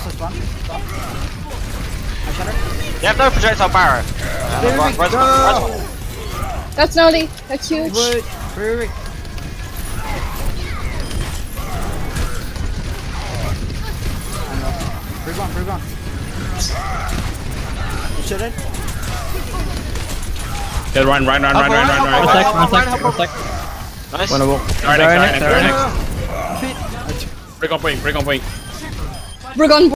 Monster's one. I shut. You have no projectile barrier. Uh, Wait, wait, res- res- go! res- That's Noli. That's huge. Wait, wait, wait. Free one, free one. You shut it. Yeah, run, run, run, run, run, run, One run. sec, Up, one up, sec, up, one up. sec. Nice. Wanna walk. Alright, next, alright, next, alright, No, next. no, no. Fit. Break on point, break on point. We're gone.